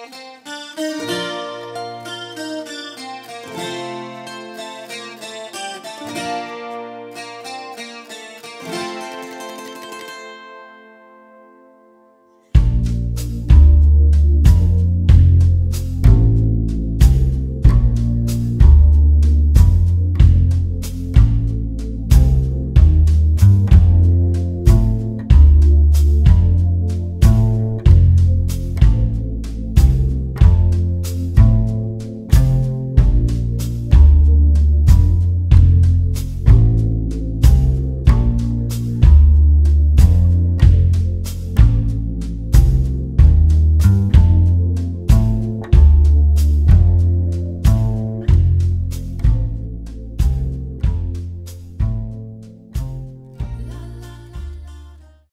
Música